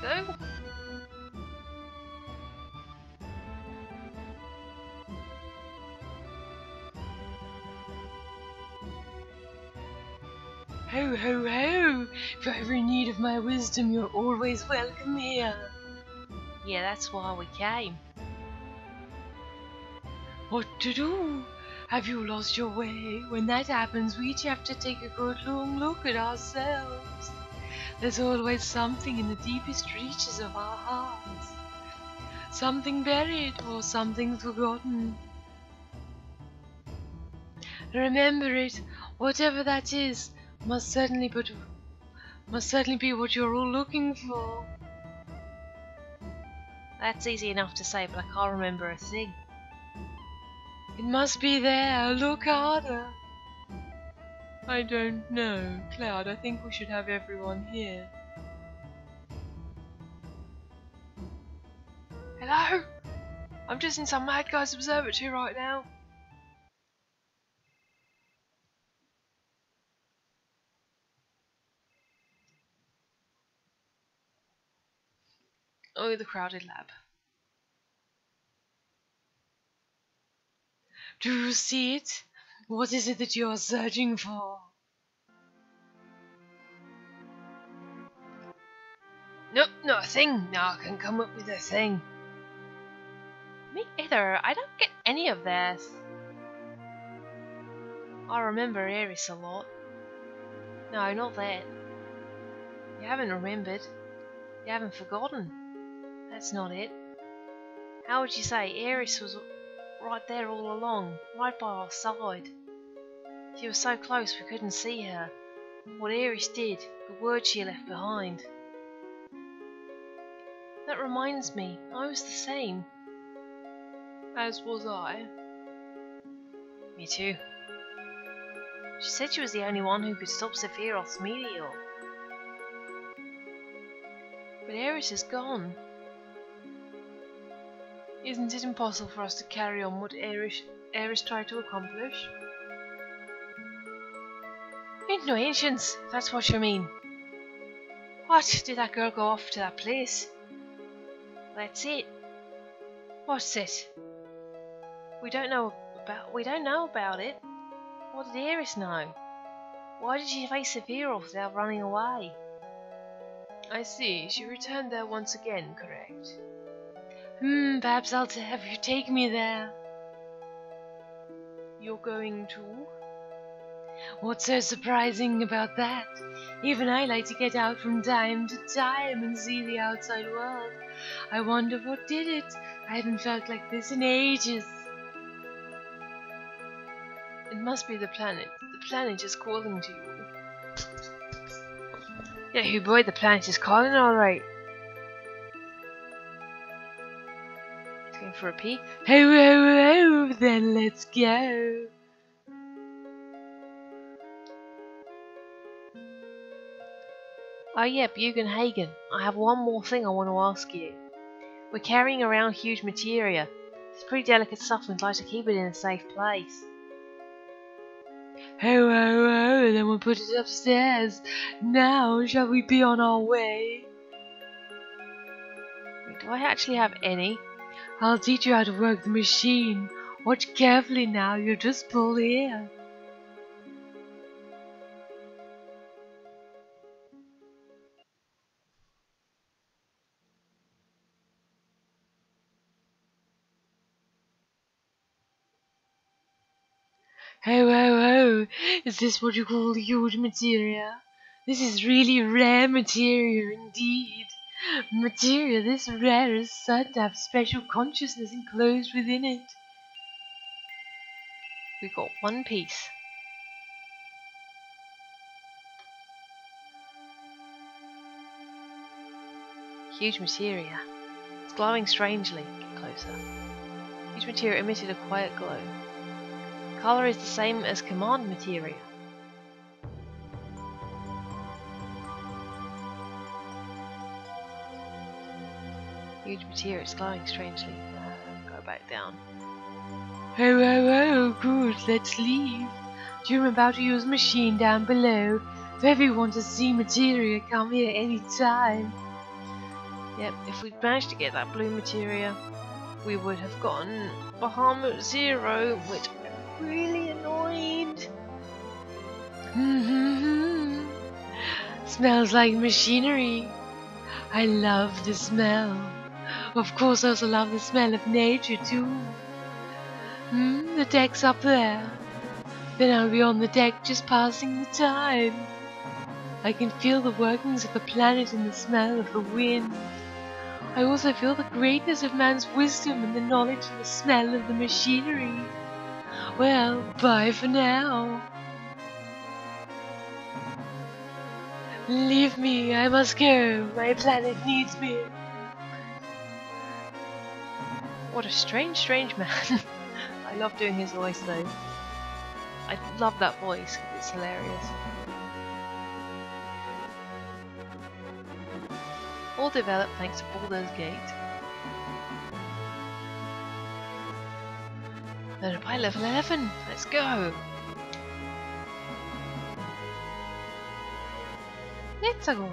think, though. Ho, ho, ho! If you're ever in need of my wisdom, you're always welcome here. Yeah, that's why we came. What to do? Have you lost your way? When that happens, we each have to take a good long look at ourselves. There's always something in the deepest reaches of our hearts. Something buried or something forgotten. Remember it, whatever that is, must certainly but must certainly be what you're all looking for. That's easy enough to say, but I can't remember a thing. It must be there. Look harder. I don't know, Cloud. I think we should have everyone here. Hello? I'm just in some mad guy's observatory right now. Oh, the crowded lab. Do you see it? What is it that you are searching for? Nope, not a thing. Now I can come up with a thing. Me either. I don't get any of this. I remember Aeris a lot. No, not that. You haven't remembered. You haven't forgotten. That's not it. How would you say Aeris was right there all along, right by our side? She was so close we couldn't see her. What Aeris did, the words she left behind. That reminds me, I was the same. As was I. Me too. She said she was the only one who could stop Sephiroth's meteor. But Aeris is gone. Isn't it impossible for us to carry on what Aeris, Aeris tried to accomplish? Ain't no ancients, that's what you mean. What, did that girl go off to that place? That's it. What's it? We don't know about we don't know about it. What did Aeris know? Why did she face the Sephiroth without running away? I see, she returned there once again, correct? Hmm, perhaps I'll have you take me there. You're going to? What's so surprising about that? Even I like to get out from time to time and see the outside world. I wonder what did it. I haven't felt like this in ages. It must be the planet. The planet is calling to you. Yeah, hey boy, the planet is calling alright. Going for a pee? Ho ho ho, then let's go. Oh yeah, Bugenhagen, I have one more thing I want to ask you. We're carrying around huge materia. It's pretty delicate stuff and I'd like to keep it in a safe place. Ho ho ho, then we'll put it upstairs. Now shall we be on our way? Wait, do I actually have any? I'll teach you how to work the machine. Watch carefully now, you'll just pull here. Ho ho ho! Is this what you call huge materia? This is really rare materia indeed. Materia this rare is said to have special consciousness enclosed within it. We've got one piece. Huge materia. It's glowing strangely. Get closer. Huge materia emitted a quiet glow. Color is the same as command materia. Huge materia, is glowing strangely. Uh, go back down. Oh, oh, oh, good, let's leave. Jim about to use machine down below. If everyone to see materia, come here any time. Yep, if we'd managed to get that blue materia, we would have gotten Bahamut Zero, which really annoyed. Smells like machinery. I love the smell. Of course, I also love the smell of nature too. Hmm, the deck's up there. Then I'll be on the deck just passing the time. I can feel the workings of the planet in the smell of the wind. I also feel the greatness of man's wisdom and the knowledge and the smell of the machinery. Well, bye for now. Leave me, I must go. My planet needs me. What a strange, strange man. I love doing his voice though. I love that voice, it's hilarious. All developed thanks to Baldur's Gate. Then by level 11, let's go! Let's go!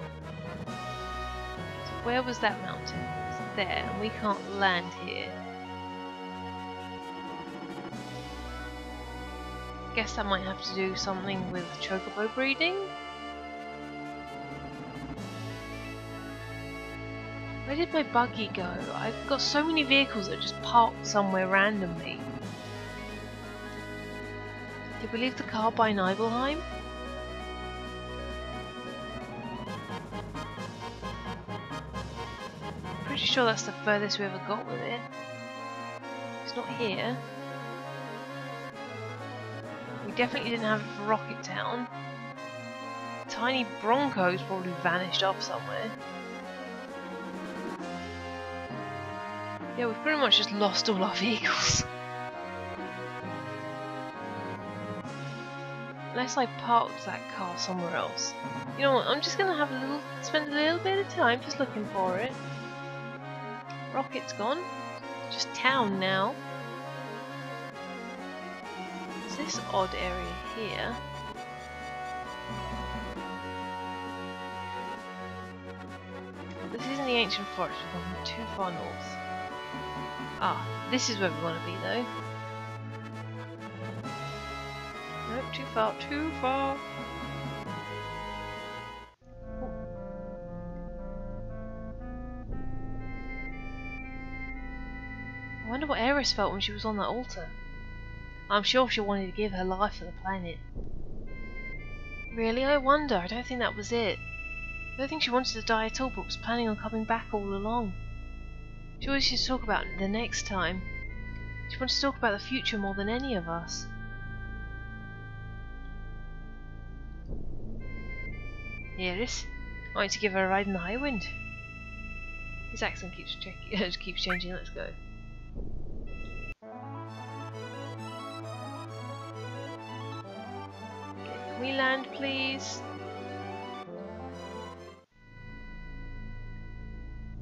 So where was that mountain? It's there, and we can't land here. Guess that might have to do something with chocobo breeding? Where did my buggy go? I've got so many vehicles that just parked somewhere randomly. We leave the car by Nibelheim? Pretty sure that's the furthest we ever got with it. It's not here. We definitely didn't have it for Rocket Town. Tiny Bronco's probably vanished off somewhere. Yeah, we've pretty much just lost all our vehicles. Unless I parked that car somewhere else. You know what, I'm just gonna have a little, spend a little bit of time just looking for it. Rocket's gone. Just town now. It's this odd area here. This isn't the ancient forest, we've gone too far north. Ah, this is where we want to be though. Too far, too far. I wonder what Aeris felt when she was on that altar. I'm sure she wanted to give her life for the planet. Really, I wonder. I don't think that was it. I don't think she wanted to die at all, but was planning on coming back all along. She always used to talk about the next time. She wanted to talk about the future more than any of us. Aeris, I want to give her a ride in the Highwind. His accent keeps keeps changing. Let's go. Can we land, please?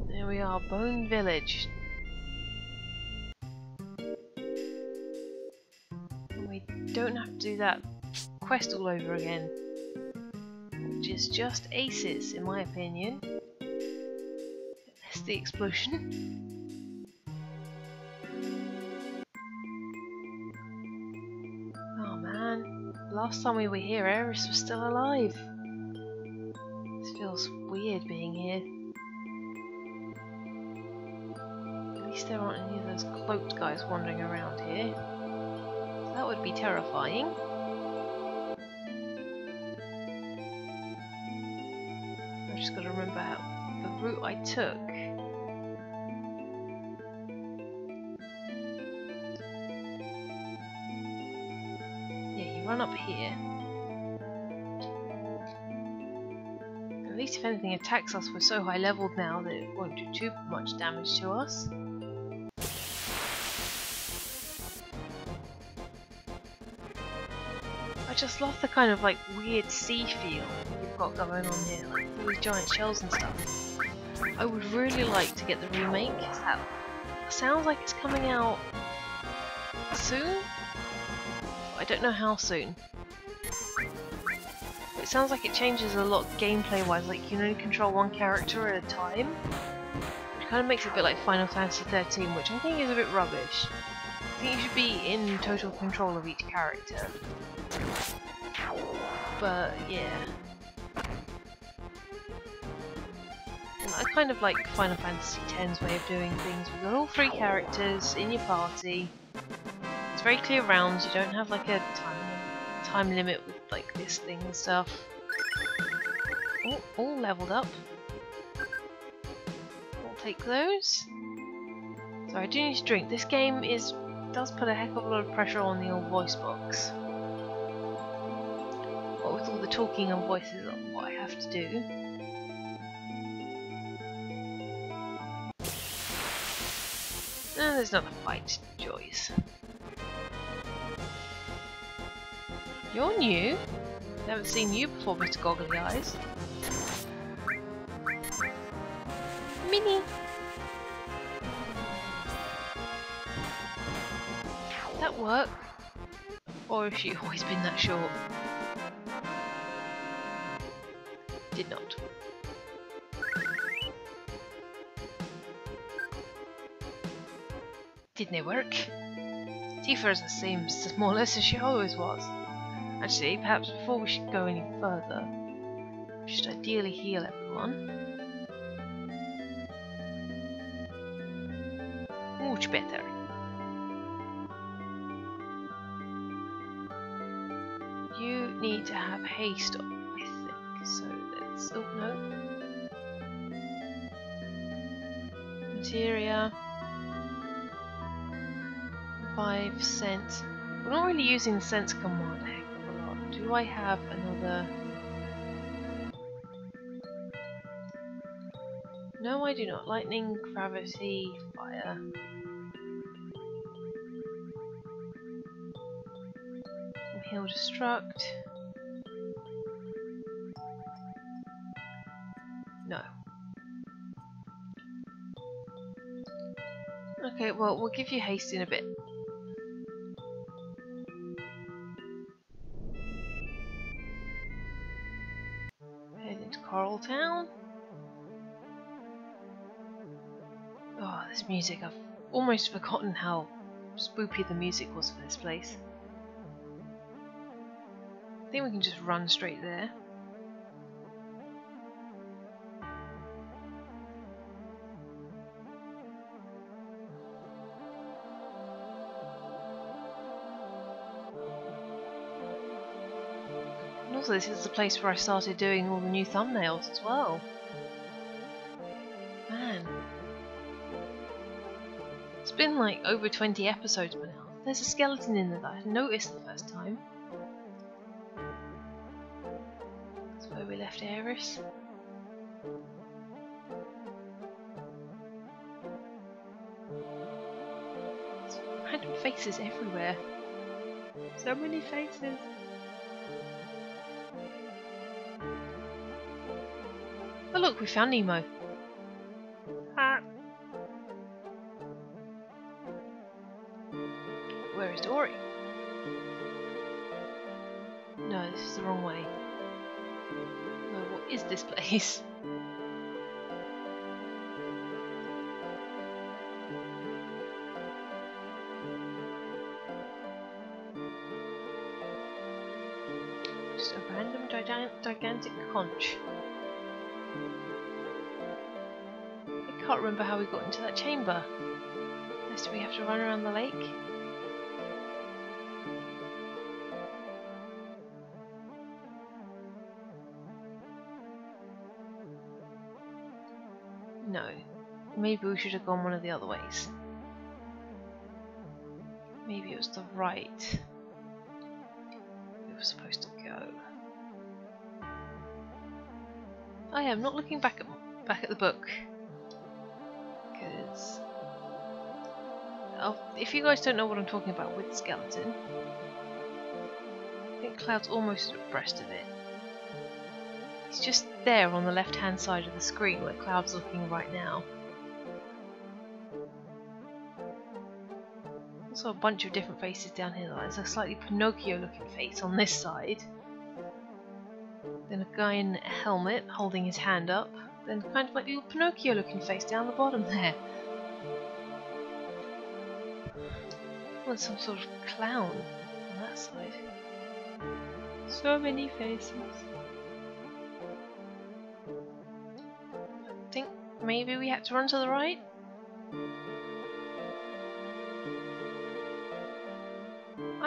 There we are, Bone Village. We don't have to do that quest all over again. Is just aces, in my opinion. That's the explosion. Oh man, last time we were here, Aeris was still alive. This feels weird being here. At least there aren't any of those cloaked guys wandering around here. That would be terrifying. Just got to remember how the route I took. Yeah, you run up here. At least if anything attacks us, we're so high leveled now that it won't do too much damage to us. I just love the kind of like weird sea feel you've got going on here, all these giant shells and stuff. I would really like to get the remake. That sounds like it's coming out soon. I don't know how soon. It sounds like it changes a lot gameplay wise, like you only control one character at a time. It kind of makes it a bit like Final Fantasy 13, which I think is a bit rubbish. I think you should be in total control of each character. But yeah. Kind of like Final Fantasy X's way of doing things. We've got all three characters in your party. It's very clear rounds. You don't have like a time time limit with like this thing and stuff. Oh, all leveled up. I'll take those. So I do need to drink. This game is does put a heck of a lot of pressure on the old voice box. What with all the talking and voices what I have to do. Uh, and there's not a fight, Joyce. You're new. Haven't seen you before, Mr. Goggly Eyes. Mini. That work? Or has she always been that short? Did not. Didn't work? Tifa's the same small as she always was. Actually, perhaps before we should go any further, we should ideally heal everyone. Much better. You need to have haste on, I think. So let's. Oh no. Materia. Five cents. We're not really using the sense command a heck of a lot. Do I have another? No, I do not. Lightning, gravity, fire. Heal destruct. No. Okay, well, we'll give you haste in a bit. Music. I've almost forgotten how spoopy the music was for this place. I think we can just run straight there. And also this is the place where I started doing all the new thumbnails as well. Been like over 20 episodes by now. There's a skeleton in there that I hadn't noticed the first time. That's where we left Aeris. There's random faces everywhere. So many faces. Oh look, we found Nemo. Place? Just a random gigan gigantic conch. I can't remember how we got into that chamber. Unless we have to run around the lake? Maybe we should have gone one of the other ways. Maybe it was the right we were supposed to go. Oh I am not looking back at back at the book because if you guys don't know what I'm talking about with skeleton, I think Cloud's almost abreast of it. He's just there on the left hand side of the screen where Cloud's looking right now. A bunch of different faces down here. There's a slightly Pinocchio looking face on this side. Then a guy in a helmet holding his hand up. Then kind of like a little Pinocchio looking face down the bottom there. Well, some sort of clown on that side. So many faces. I think maybe we had to run to the right?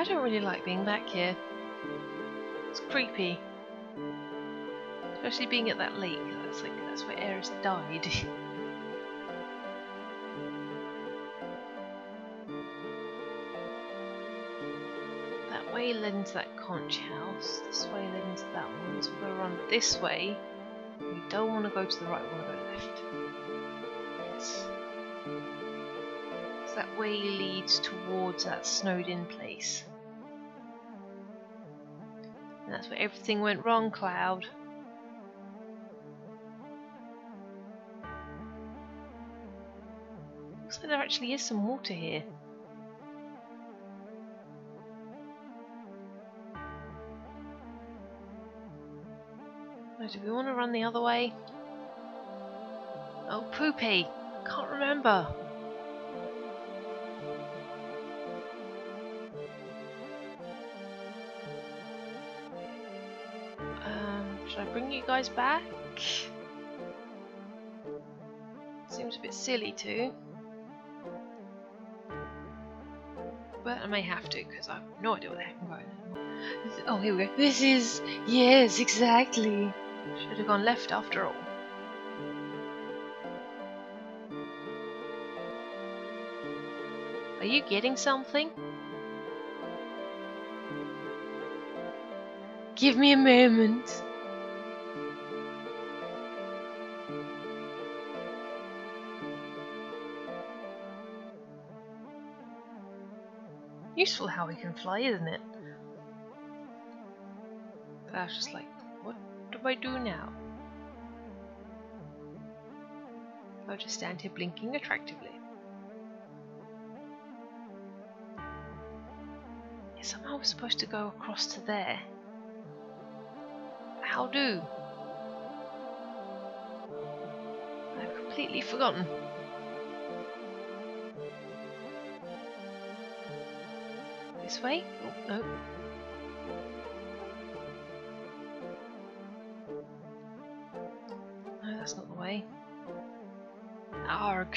Don't really like being back here. It's creepy. Especially being at that lake. That's like that's where Aeris died. that way led into that conch house. This way led into that one. So we're gonna this way. We don't want to go to the right, we want to go left. Yes. So that way leads towards that snowed in place. That's where everything went wrong, Cloud. Looks like there actually is some water here. Do we want to run the other way? Oh, Poopy! Can't remember. Should I bring you guys back? Seems a bit silly to. But I may have to because I have no idea what the heck I'm going. Oh, here we go. This is. Yes, exactly. Should have gone left after all. Are you getting something? Give me a moment. Useful how we can fly, isn't it? But I was just like, what do I do now? I'll just stand here blinking attractively. Yeah, somehow we're supposed to go across to there. How do? I've completely forgotten. This way? Oh, no. No, that's not the way. Arg.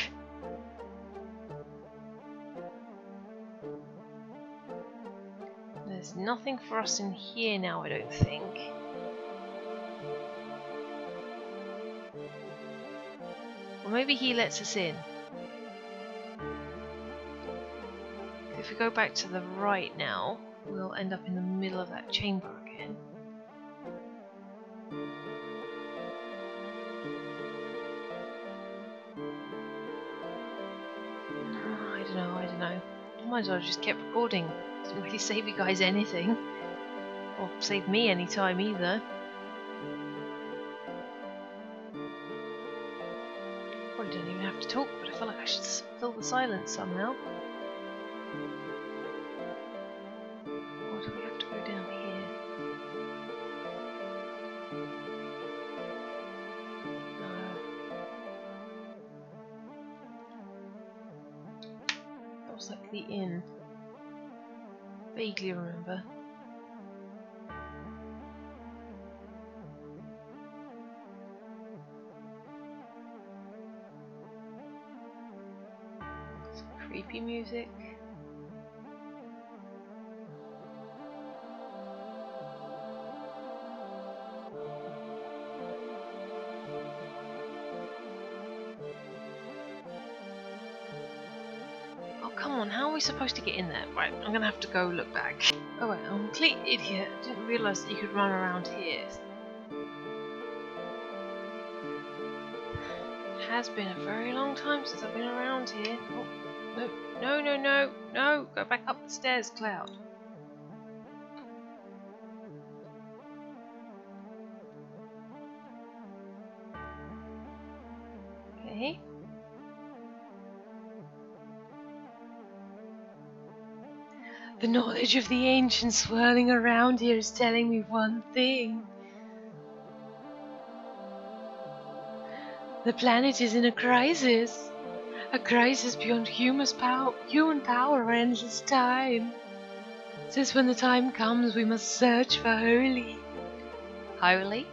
There's nothing for us in here now, I don't think. Or maybe he lets us in. Go back to the right now, we'll end up in the middle of that chamber again. Oh, I don't know, I don't know. Might as well just kept recording. Doesn't really save you guys anything. Or save me any time either. Probably don't even have to talk, but I feel like I should fill the silence somehow. Inn. Vaguely remember. Creepy music. We supposed to get in there? Right, I'm gonna have to go look back. Oh wait, I'm a complete idiot. Didn't realise that you could run around here. It has been a very long time since I've been around here. Oh, no, no, no, no, no! Go back up the stairs, Cloud. Okay. The knowledge of the ancients swirling around here is telling me one thing. The planet is in a crisis. A crisis beyond human power, human power or endless time. Since when the time comes we must search for holy. Holy?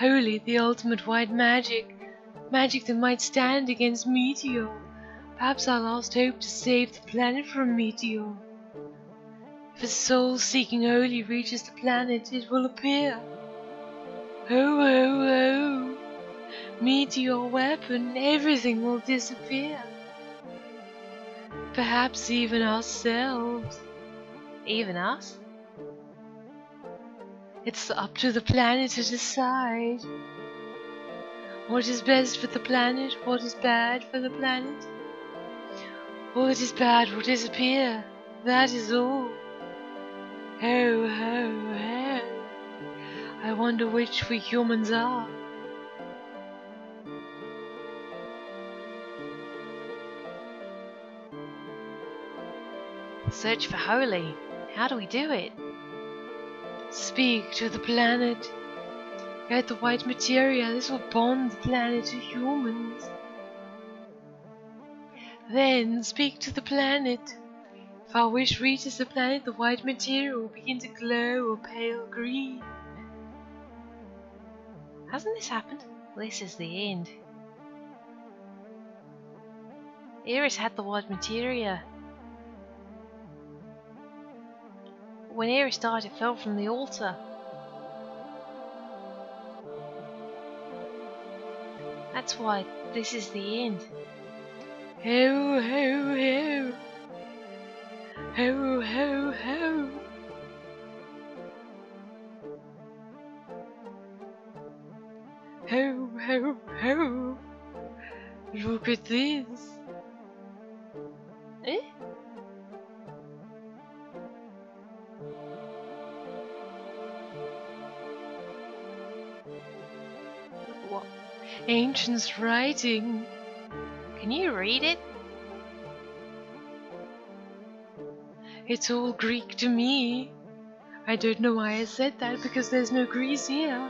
Holy, the ultimate white magic. Magic that might stand against Meteor. Perhaps our last hope to save the planet from Meteor. If a soul seeking holy reaches the planet, it will appear. Ho ho ho! Meteor weapon, everything will disappear. Perhaps even ourselves. Even us? It's up to the planet to decide. What is best for the planet, what is bad for the planet? What is bad will disappear, that is all. Ho, ho, ho. I wonder which we humans are. Search for holy. How do we do it? Speak to the planet. Get the white materia. This will bond the planet to humans. Then speak to the planet. If our wish reaches the planet, the white materia will begin to glow a pale green. Hasn't this happened? This is the end. Aeris had the white materia. When Aeris died, it fell from the altar. That's why this is the end. Ho, ho, ho. Ho, ho, ho. Ho, ho, ho. Look at this. Eh? What? Ancients writing. Can you read it? It's all Greek to me. I don't know why I said that because there's no Greece here.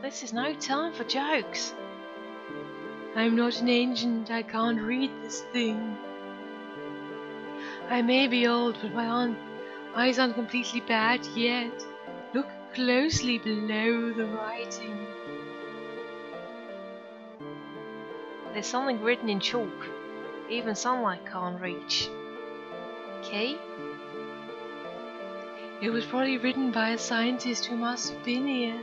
This is no time for jokes. I'm not an ancient, I can't read this thing. I may be old, but my aunt, eyes aren't completely bad yet. Look closely below the writing. There's something written in chalk. Even sunlight can't reach. Key? It was probably written by a scientist who must have been here.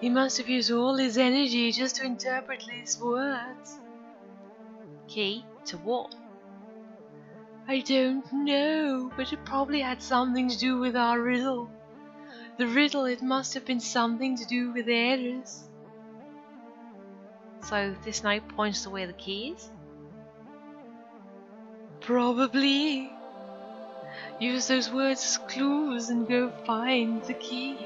He must have used all his energy just to interpret these words. Key to what? I don't know, but it probably had something to do with our riddle. The riddle, it must have been something to do with Aeris. So this note points to where the key is? Probably. Use those words as clues and go find the key.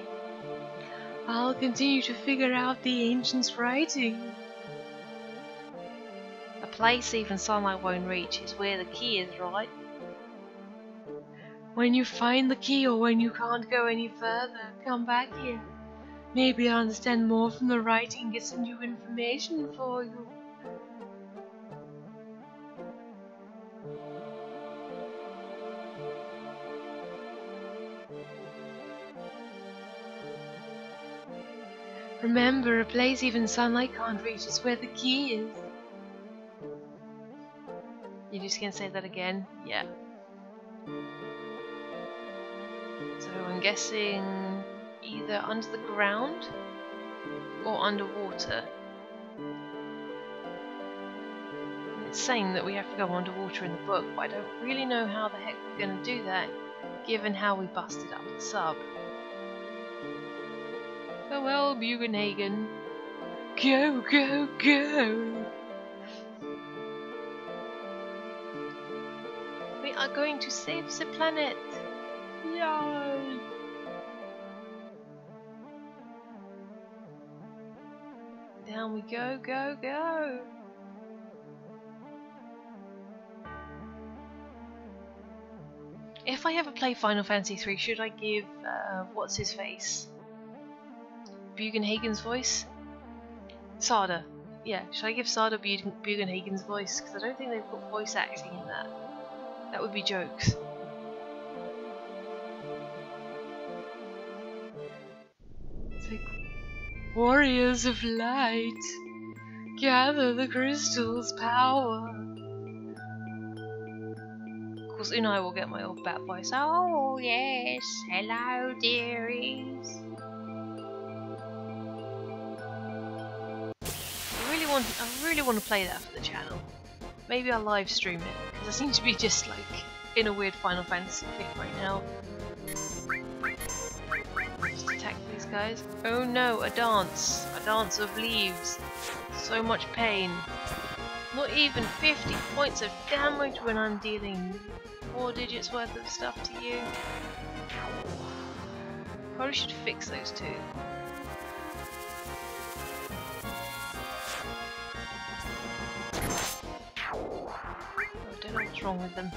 I'll continue to figure out the ancients' writing. A place even sunlight won't reach is where the key is, right? When you find the key or when you can't go any further, come back here. Maybe I'll understand more from the writing and get some new information for you. Remember, a place even sunlight can't reach is where the key is. You're just gonna say that again? Yeah. So I'm guessing either under the ground or underwater. And It's saying that we have to go underwater in the book, but I don't really know how the heck we're gonna do that, given how we busted up the sub. Farewell, Bugenhagen. Go, go, go! We are going to save the planet. Yay! Down we go, go, go. If I ever play Final Fantasy 3, should I give uh, what's his face? Bugenhagen's voice? Sada. Yeah, should I give Sada Bug- Bugenhagen's voice? Because I don't think they've got voice acting in that. That would be jokes. Warriors of light, gather the crystal's power. Of course, Unai will get my old bat voice. Oh, yes. Hello, dearies. I really want, I really want to play that for the channel. Maybe I'll live stream it because I seem to be just like in a weird Final Fantasy fit right now. Guys. Oh no, a dance. A dance of leaves. So much pain. Not even 50 points of damage when I'm dealing four digits worth of stuff to you. Probably should fix those two. Oh, I don't know what's wrong with them.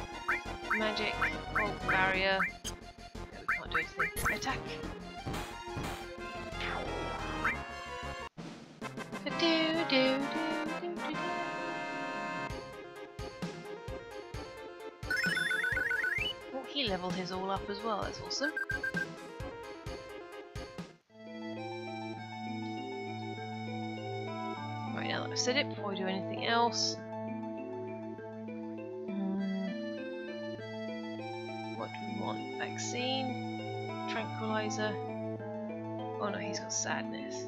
Magic, bolt barrier. No, we can't do anything. Attack! Do, do, do, do, he leveled his all up as well, that's awesome. Right, now that I've said it, before we do anything else. Hmm. What do we want? Vaccine? Tranquilizer? Oh no, he's got sadness.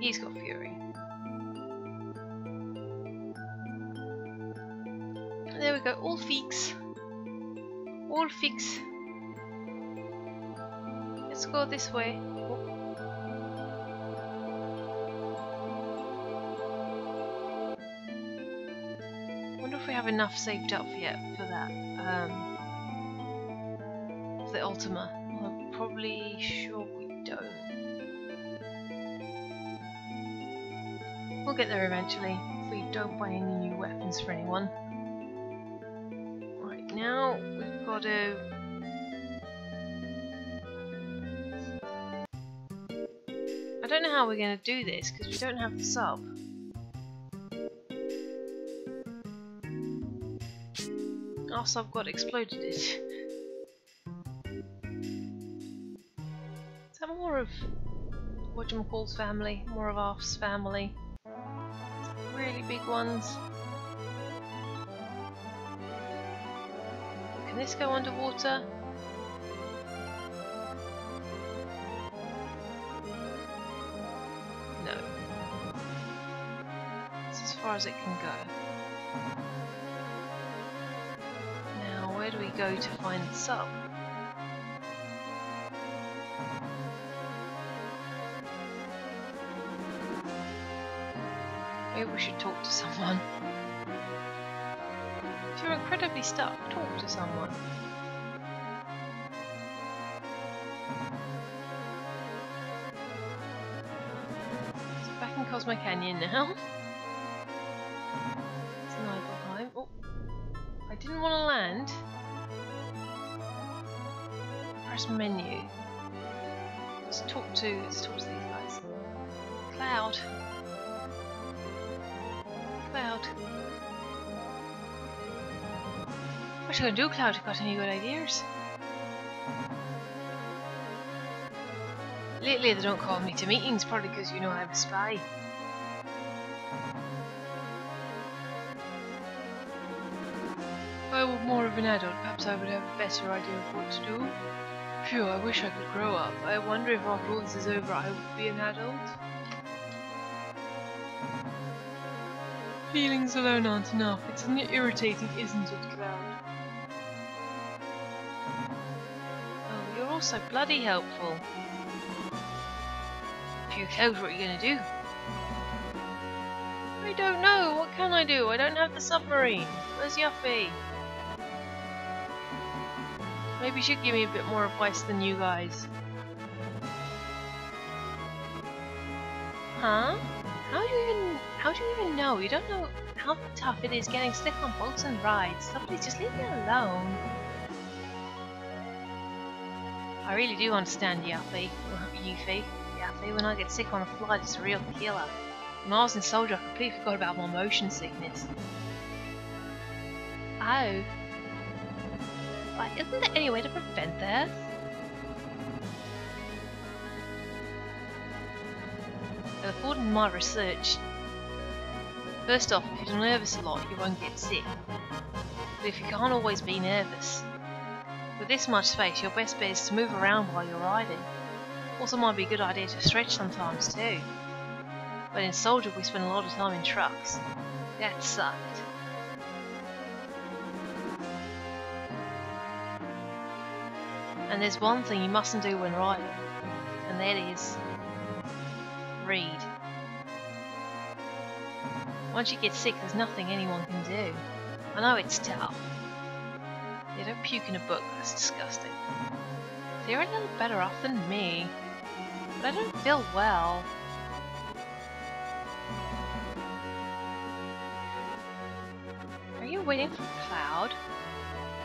He's got fury. There we go, all fix. All fix. Let's go this way. Oh. wonder if we have enough saved up yet for that. Um, for the Ultima. Well, I'm probably sure get there eventually if we don't buy any new weapons for anyone. Right now we've got to. I don't know how we're going to do this because we don't have the sub. Our sub got exploded. It. Is that more of whatchamacall's family? More of Arf's family? Big ones. Can this go underwater? No. It's as far as it can go. Now, where do we go to find the sub? We should talk to someone. If you're incredibly stuck, talk to someone. So back in Cosmo Canyon now. Cloud. What you gonna do, Cloud? You Got any good ideas? Lately they don't call me to meetings, probably because you know I'm a spy. If I were more of an adult, perhaps I would have a better idea of what to do. Phew, I wish I could grow up. I wonder if after all this is over I would be an adult. Feelings alone aren't enough. It's irritating, isn't it, Cloud? Oh, you're also bloody helpful. Phew, Cloud, what are you gonna do? I don't know. What can I do? I don't have the submarine. Where's Yuffie? Maybe should give me a bit more advice than you guys. Huh? How do you even how do you even know? You don't know how tough it is getting stuck on boats and rides. Somebody just leave me alone. I really do understand. Or Yuffie. Kathy. When I get sick on a flight, it's a real killer. When I was in soldier, I completely forgot about my motion sickness. Oh. But isn't there any way to prevent this? According to my research, first off, if you're nervous a lot, you won't get sick. But if you can't always be nervous, with this much space, your best bet is to move around while you're riding. Also might be a good idea to stretch sometimes too. But in Soldier we spent a lot of time in trucks. That sucked. And there's one thing you mustn't do when riding, and that is read. Once you get sick, there's nothing anyone can do. I know it's tough. Yeah, don't puke in a book, that's disgusting. They're a little better off than me. But I don't feel well. Are you waiting for Cloud?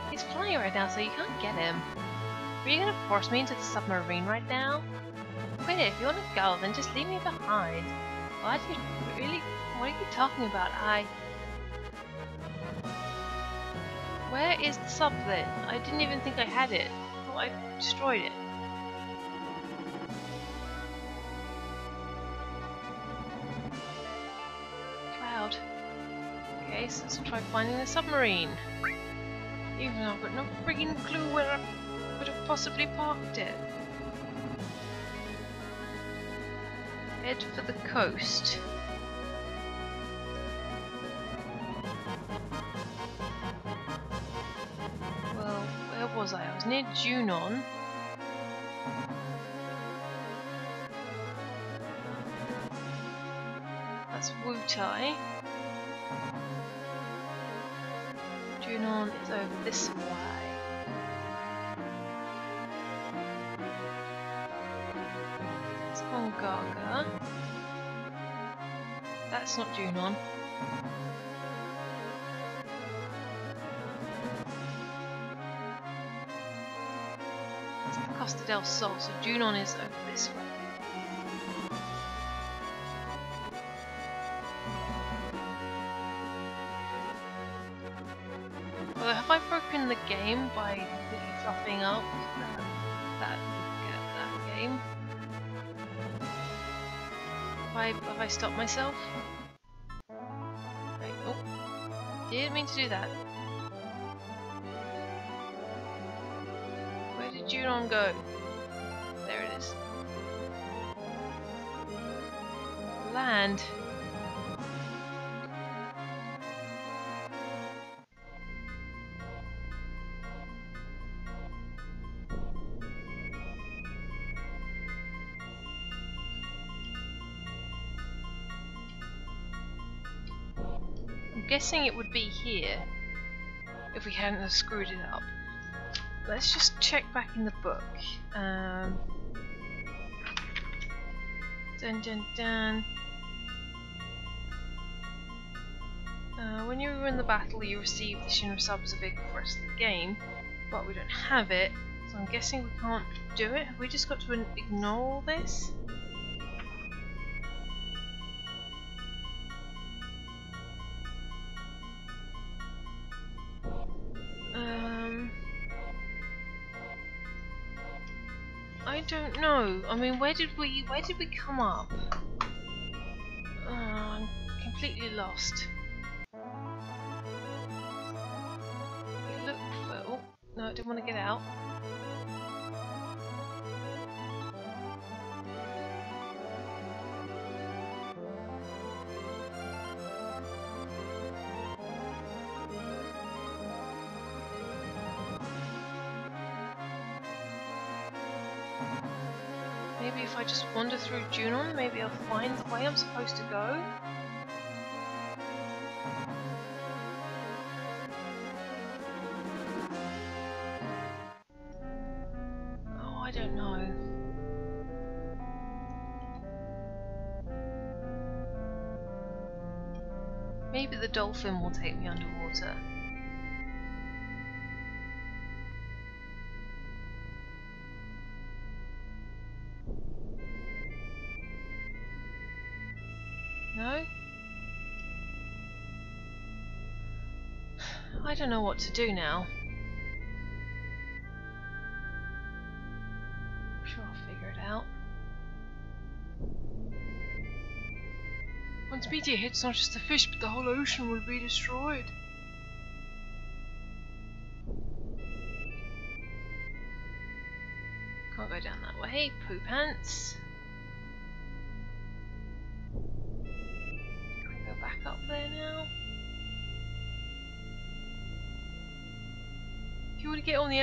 He's flying right now, so you can't get him. Are you gonna force me into the submarine right now? Wait, if you wanna go, then just leave me behind. What? You really? What are you talking about? I... Where is the sub then? I didn't even think I had it. Oh, I destroyed it. Cloud. Okay, so let's try finding the submarine. Even though I've got no freaking clue where I could have possibly parked it. Head for the coast. Well, where was I? I was near Junon. That's Wutai. Junon is over this way. That's not Junon. It's the Costa del Sol, so Junon is over this way. Although, have I broken the game by completely fluffing up that, that, that game? Have I, have I stopped myself? Oh. Didn't mean to do that. Where did Junon go? There it is. Land. Guessing it would be here if we hadn't screwed it up. Let's just check back in the book. Um, dun dun dun. Uh, when you win the battle, you receive the Shinra sub as a vehicle for the rest of the game, but we don't have it, so I'm guessing we can't do it. Have we just got to ignore this? Don't know. I mean, where did we where did we come up? Uh, I'm completely lost. Look for. Oh no, I didn't want to get out. Through Junon, maybe I'll find the way I'm supposed to go. Oh, I don't know. Maybe the dolphin will take me underwater. No? I don't know what to do now. I'm sure I'll figure it out. Once meteor hits not just the fish, but the whole ocean will be destroyed. Can't go down that way. Poo pants.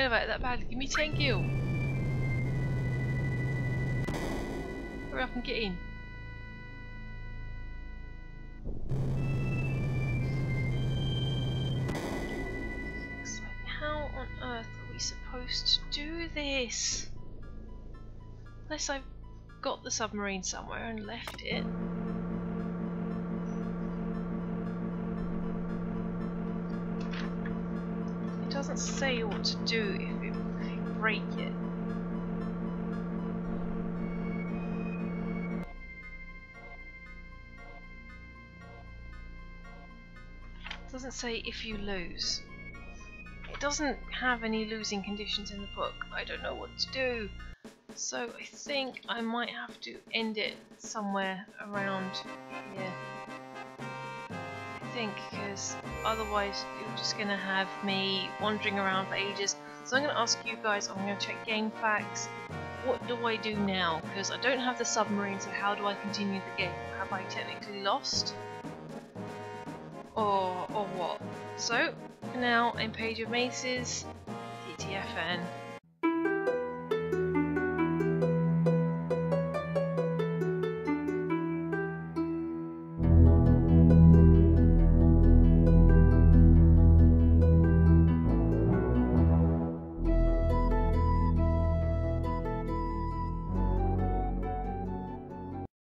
On the elevator that bad. give me 10 gil. Hurry up and get in. Like, how on earth are we supposed to do this? Unless I've got the submarine somewhere and left it. Doesn't say what to do if, you break it. It doesn't say if you lose. It doesn't have any losing conditions in the book. I don't know what to do. So I think I might have to end it somewhere around here. I think because otherwise you're just going to have me wandering around for ages. So I'm going to ask you guys, I'm going to check game facts, What do I do now? Because I don't have the submarine, so how do I continue the game? Have I technically lost? Or, or what? So, for now, I'm Paige of Maces, TTFN.